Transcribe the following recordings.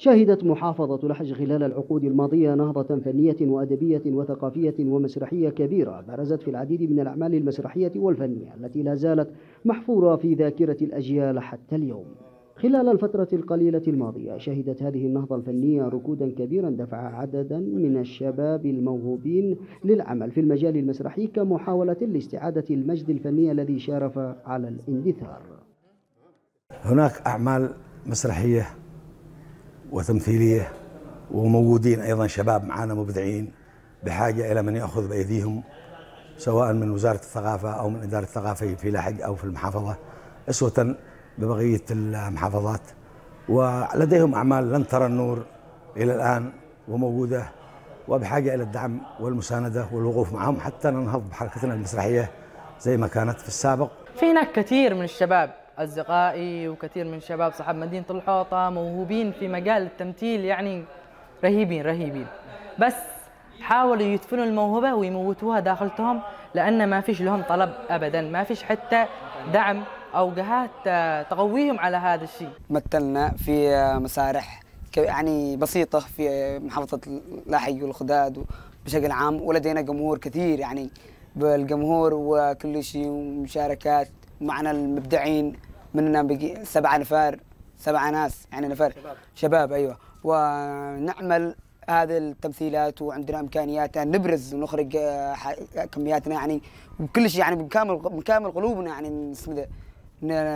شهدت محافظة لحج خلال العقود الماضية نهضة فنية وأدبية وثقافية ومسرحية كبيرة برزت في العديد من الأعمال المسرحية والفنية التي لا زالت محفورة في ذاكرة الأجيال حتى اليوم. خلال الفترة القليلة الماضية شهدت هذه النهضة الفنية ركودا كبيرا دفع عددا من الشباب الموهوبين للعمل في المجال المسرحي كمحاولة لاستعادة المجد الفني الذي شارف على الاندثار. هناك أعمال مسرحية وتمثيلية وموجودين أيضا شباب معنا مبدعين بحاجة إلى من يأخذ بأيديهم سواء من وزارة الثقافة أو من إدارة الثقافة في لاحق أو في المحافظة أسوة ببقية المحافظات. ولديهم أعمال لن ترى النور إلى الآن وموجودة وبحاجة إلى الدعم والمساندة والوقوف معهم حتى ننهض بحركتنا المسرحية زي ما كانت في السابق. في هناك كثير من الشباب أصدقائي وكثير من شباب صحاب مدينة الحوطة موهوبين في مجال التمثيل يعني رهيبين رهيبين. بس حاولوا يدفنوا الموهبة ويموتوها داخلتهم لأن ما فيش لهم طلب أبدا ما فيش حتى دعم أو جهات تقويهم على هذا الشيء. مثلنا في مسارح يعني بسيطة في محافظة لاحق والخداد بشكل عام ولدينا جمهور كثير يعني بالجمهور وكل شيء ومشاركات معنا المبدعين. مننا بقي سبعة نفار سبعة ناس يعني نفر شباب, شباب أيوة. ونعمل هذه التمثيلات وعندنا إمكانيات ان نبرز ونخرج كمياتنا يعني وكل شيء يعني بكامل بكامل قلوبنا يعني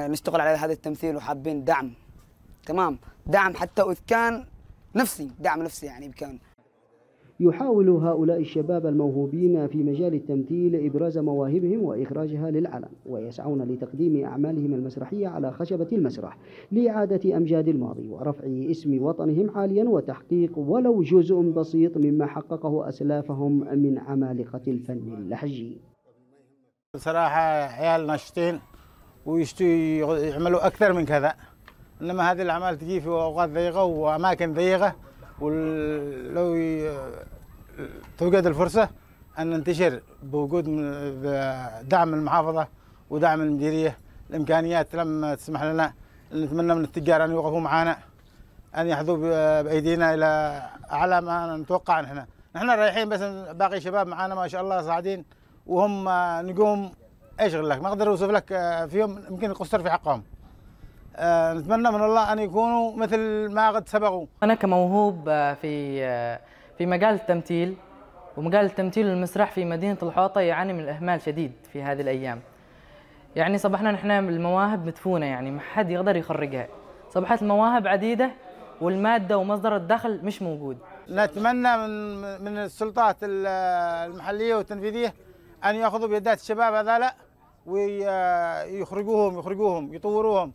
نشتغل على هذا التمثيل وحابين دعم. تمام. دعم حتى اذا كان نفسي دعم نفسي يعني بكامل. يحاول هؤلاء الشباب الموهوبين في مجال التمثيل إبراز مواهبهم وإخراجها للعلن ويسعون لتقديم أعمالهم المسرحية على خشبة المسرح لإعادة أمجاد الماضي ورفع اسم وطنهم عاليا وتحقيق ولو جزء بسيط مما حققه أسلافهم من عمالقة الفن اللحجي صراحة عيال ناشطين ويشتوا يعملوا أكثر من كذا إنما هذه الأعمال تجي في أوقات ضيقة وأماكن ضيقة ولو توجد الفرصة أن ننتشر بوجود دعم المحافظة ودعم المديرية. الإمكانيات لم تسمح لنا. نتمنى من التجار أن يوقفوا معنا أن يحظوا بأيدينا إلى أعلى ما نتوقع نحن. نحن رايحين بس باقي شباب معنا ما شاء الله صاعدين وهم نقوم إيش لك؟ ما أقدر أوصف لك فيهم يمكن يقصر في حقهم. آه نتمنى من الله أن يكونوا مثل ما قد سبقوا. أنا كموهوب في في مجال التمثيل ومجال التمثيل والمسرح في مدينة الحوطة يعاني من الإهمال شديد في هذه الأيام. يعني صبحنا نحن المواهب مدفونة يعني ما حد يقدر يخرجها. صبحت المواهب عديدة والمادة ومصدر الدخل مش موجود. نتمنى من من السلطات المحلية والتنفيذية أن يأخذوا بيدات الشباب هذول ويخرجوهم يخرجوهم يطوروهم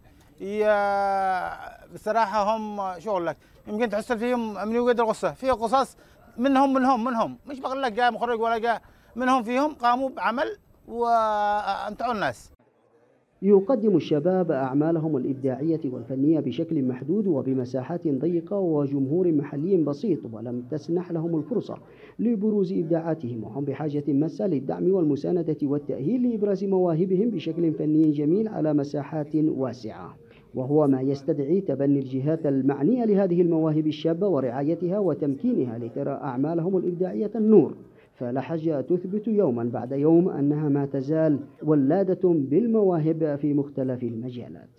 بصراحة هم شغل لك. يمكن تحصل فيهم من يوجد الغصه في قصص منهم منهم منهم. مش بقول لك جاء مخرج ولا جاء. منهم فيهم قاموا بعمل وامتعوا الناس. يقدم الشباب أعمالهم الإبداعية والفنية بشكل محدود وبمساحات ضيقة وجمهور محلي بسيط ولم تسنح لهم الفرصة لبروز إبداعاتهم. وهم بحاجة ماسة للدعم والمساندة والتأهيل لإبراز مواهبهم بشكل فني جميل على مساحات واسعة. وهو ما يستدعي تبني الجهات المعنية لهذه المواهب الشابة ورعايتها وتمكينها لترى أعمالهم الإبداعية النور. فلحج تثبت يوما بعد يوم أنها ما تزال ولادة بالمواهب في مختلف المجالات.